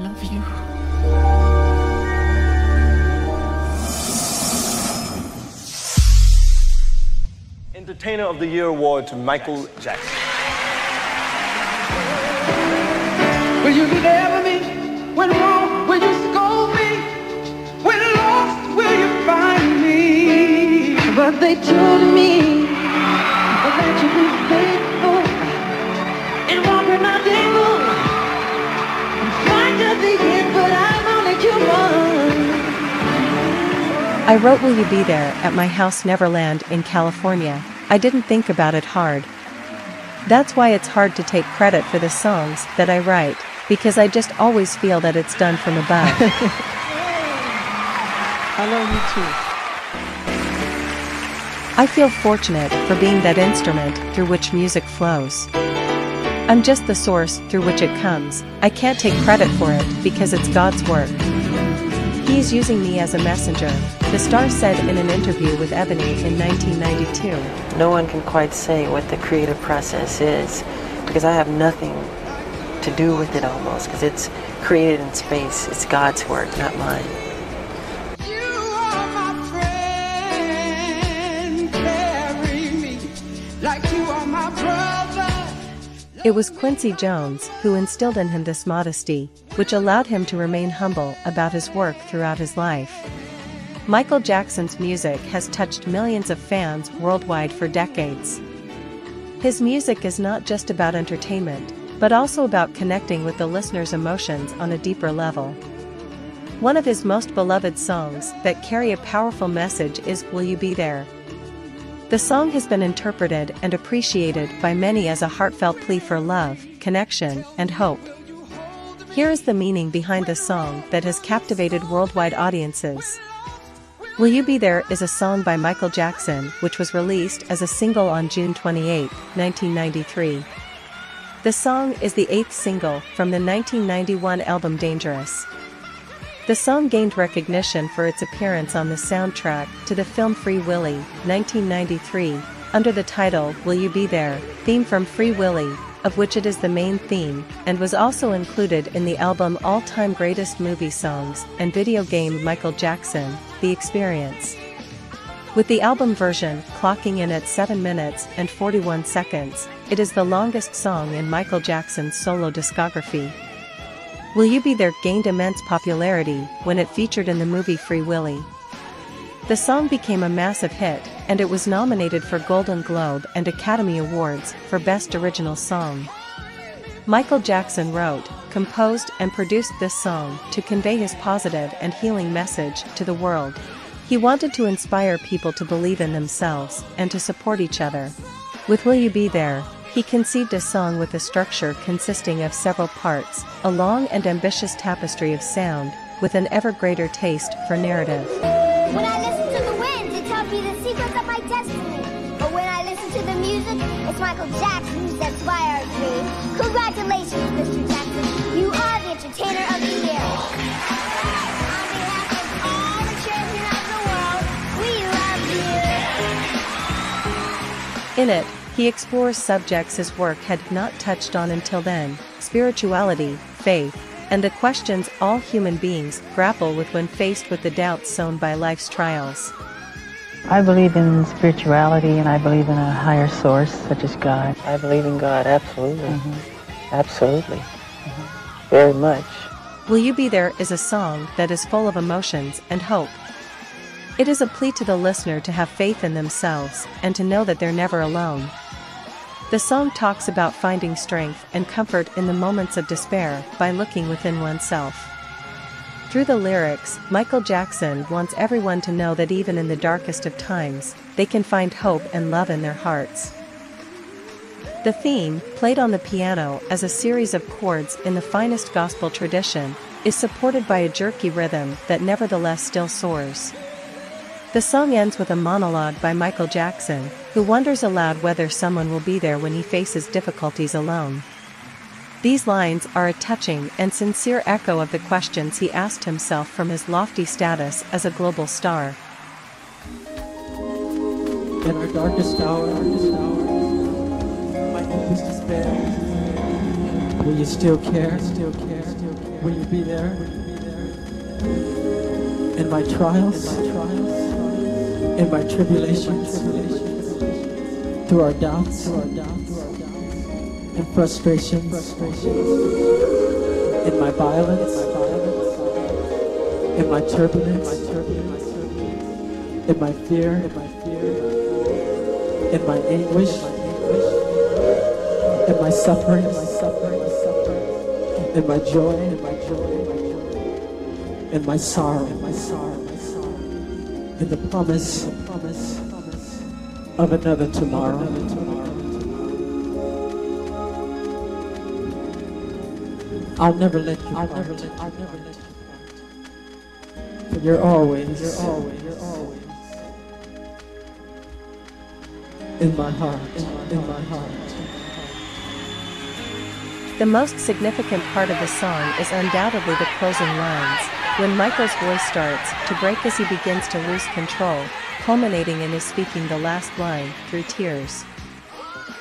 love you. Entertainer of the Year award to Michael Jackson. Will you be there for me? When wrong, will you scold me? When lost, will you find me? But they told me I wrote Will You Be There at my house Neverland in California. I didn't think about it hard. That's why it's hard to take credit for the songs that I write, because I just always feel that it's done from above. I love you too. I feel fortunate for being that instrument through which music flows. I'm just the source through which it comes. I can't take credit for it because it's God's work. He is using me as a messenger, the star said in an interview with Ebony in 1992. No one can quite say what the creative process is because I have nothing to do with it almost because it's created in space. It's God's work, not mine. You are friend. Like It was Quincy Jones who instilled in him this modesty, which allowed him to remain humble about his work throughout his life. Michael Jackson's music has touched millions of fans worldwide for decades. His music is not just about entertainment, but also about connecting with the listener's emotions on a deeper level. One of his most beloved songs that carry a powerful message is Will You Be There? The song has been interpreted and appreciated by many as a heartfelt plea for love, connection, and hope. Here is the meaning behind the song that has captivated worldwide audiences. Will You Be There is a song by Michael Jackson which was released as a single on June 28, 1993. The song is the eighth single from the 1991 album Dangerous. The song gained recognition for its appearance on the soundtrack to the film Free Willy, 1993, under the title Will You Be There, theme from Free Willy, of which it is the main theme, and was also included in the album All Time Greatest Movie Songs and video game Michael Jackson, The Experience. With the album version clocking in at 7 minutes and 41 seconds, it is the longest song in Michael Jackson's solo discography. Will You Be There gained immense popularity when it featured in the movie Free Willy. The song became a massive hit, and it was nominated for Golden Globe and Academy Awards for Best Original Song. Michael Jackson wrote, composed, and produced this song to convey his positive and healing message to the world. He wanted to inspire people to believe in themselves and to support each other. With Will You Be There, he conceived a song with a structure consisting of several parts, a long and ambitious tapestry of sound, with an ever greater taste for narrative. When I listen to the winds, it tells me the secrets of my destiny. But when I listen to the music, it's Michael Jackson who sets fire to me. Congratulations, Mr. Jackson. You are the entertainer of the year. On behalf of all the children of the world, we love you. In it, he explores subjects his work had not touched on until then spirituality, faith, and the questions all human beings grapple with when faced with the doubts sown by life's trials. I believe in spirituality and I believe in a higher source such as God. I believe in God, absolutely. Mm-hmm. Absolutely. Mm-hmm. Very much. Will You Be There is a song that is full of emotions and hope. It is a plea to the listener to have faith in themselves and to know that they're never alone. The song talks about finding strength and comfort in the moments of despair by looking within oneself. Through the lyrics, Michael Jackson wants everyone to know that even in the darkest of times, they can find hope and love in their hearts. The theme, played on the piano as a series of chords in the finest gospel tradition, is supported by a jerky rhythm that nevertheless still soars. The song ends with a monologue by Michael Jackson, who wonders aloud whether someone will be there when he faces difficulties alone. These lines are a touching and sincere echo of the questions he asked himself from his lofty status as a global star. In our darkest hour, my is despair. Will you still care? Still care? Still care? Will you be there? In my trials, in my tribulations, through our doubts, through our doubts, through our doubts and frustrations, in my violence, in my violence, in my turbulence, in my fear, in my fear, in my anguish, in my suffering, in my joy, in my joy, in my joy, in my sorrow, in my sorrow, my sorrow, in the promise, promise of another tomorrow. I'll never let you I'll never let I'll never let you part. But you're always, you're always, you're always in my heart, in my heart. The most significant part of the song is undoubtedly the closing lines, when Michael's voice starts to break as he begins to lose control, culminating in his speaking the last line through tears.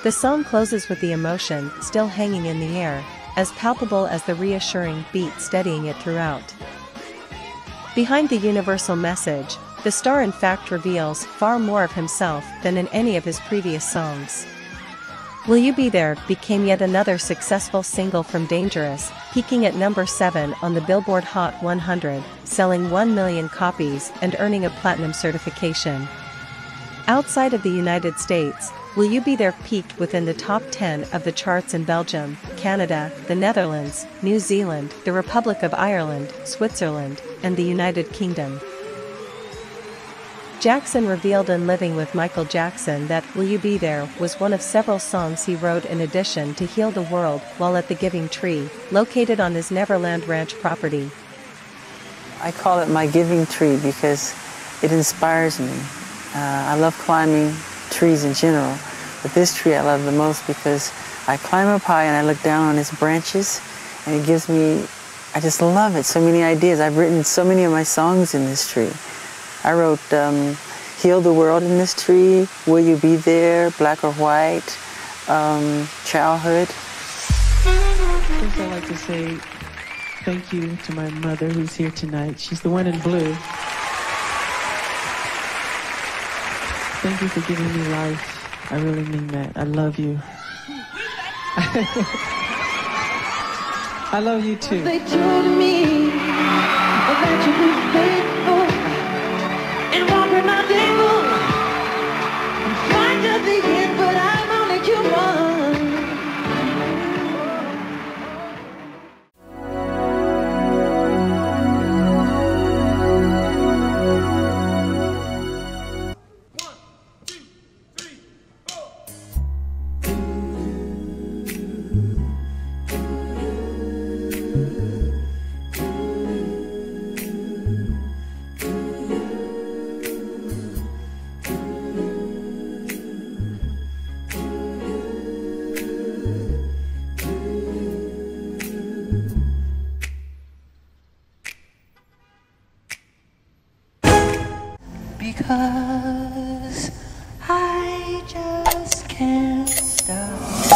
The song closes with the emotion still hanging in the air, as palpable as the reassuring beat steadying it throughout. Behind the universal message, the star in fact reveals far more of himself than in any of his previous songs. Will You Be There became yet another successful single from Dangerous, peaking at number 7 on the Billboard Hot 100, selling 1 million copies and earning a platinum certification. Outside of the United States, Will You Be There peaked within the top 10 of the charts in Belgium, Canada, the Netherlands, New Zealand, the Republic of Ireland, Switzerland, and the United Kingdom. Jackson revealed in Living with Michael Jackson that Will You Be There was one of several songs he wrote in addition to Heal the World while at the Giving Tree, located on his Neverland Ranch property. I call it my giving tree because it inspires me. Uh, I love climbing trees in general, but this tree I love the most because I climb up high and I look down on its branches and it gives me, I just love it, so many ideas. I've written so many of my songs in this tree. I wrote um, Heal the World in this tree, Will You Be There, Black or White, um, Childhood. First, I'd like to say thank you to my mother who's here tonight. She's the one in blue. Thank you for giving me life. I really mean that. I love you. I love you too. They told me that you be faithful because I just can't stop.